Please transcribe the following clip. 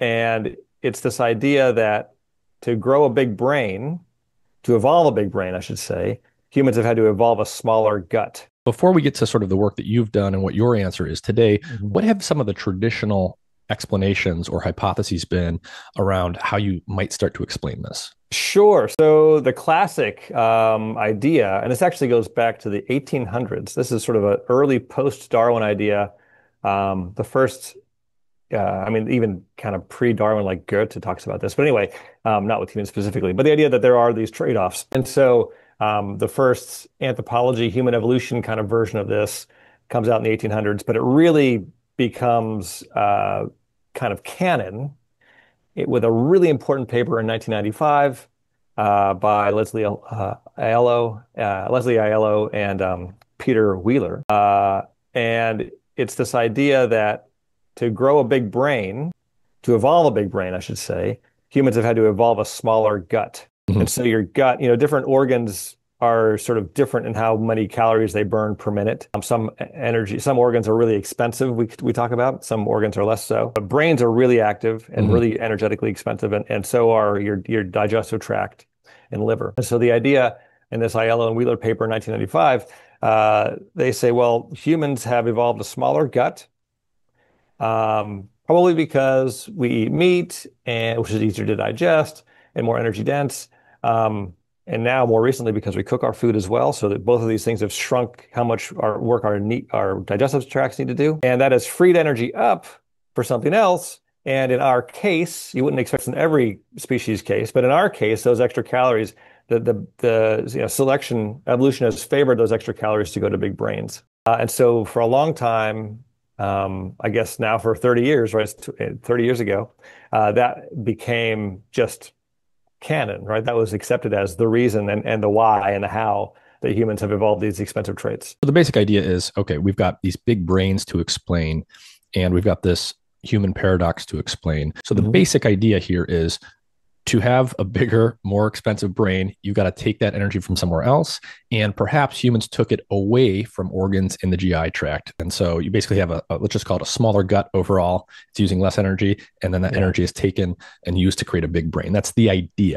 and it's this idea that to grow a big brain, to evolve a big brain, I should say, humans have had to evolve a smaller gut. Before we get to sort of the work that you've done and what your answer is today, mm-hmm. what have some of the traditional explanations or hypotheses been around how you might start to explain this? Sure. So the classic um, idea, and this actually goes back to the 1800s. This is sort of an early post-Darwin idea. Um, the first, uh, I mean, even kind of pre-Darwin, like Goethe talks about this. But anyway, um, not with humans specifically, but the idea that there are these trade-offs. And so um, the first anthropology, human evolution kind of version of this comes out in the 1800s, but it really becomes uh, kind of canon it, with a really important paper in 1995 uh, by Leslie uh, Aiello, uh, Leslie Aiello, and um, Peter Wheeler, uh, and it's this idea that to grow a big brain, to evolve a big brain, I should say, humans have had to evolve a smaller gut. Mm-hmm. And so your gut, you know, different organs are sort of different in how many calories they burn per minute. Um, some energy, some organs are really expensive. We we talk about some organs are less so. But brains are really active and mm-hmm. really energetically expensive, and, and so are your your digestive tract and liver. And so the idea in this Aiello and Wheeler paper in 1995, uh, they say, well, humans have evolved a smaller gut, um, probably because we eat meat, and which is easier to digest and more energy dense. Um, and now more recently because we cook our food as well so that both of these things have shrunk how much our work our our digestive tracts need to do. And that has freed energy up for something else. And in our case you wouldn't expect in every species case but in our case those extra calories the the, the you know, selection evolution has favored those extra calories to go to big brains. Uh, and so for a long time um, I guess now for 30 years, right? 30 years ago, uh, that became just canon, right? That was accepted as the reason and, and the why and the how that humans have evolved these expensive traits. So the basic idea is okay, we've got these big brains to explain, and we've got this human paradox to explain. So the mm-hmm. basic idea here is to have a bigger, more expensive brain, you've got to take that energy from somewhere else. And perhaps humans took it away from organs in the GI tract. And so you basically have a, a let's just call it a smaller gut overall. It's using less energy. And then that yeah. energy is taken and used to create a big brain. That's the idea.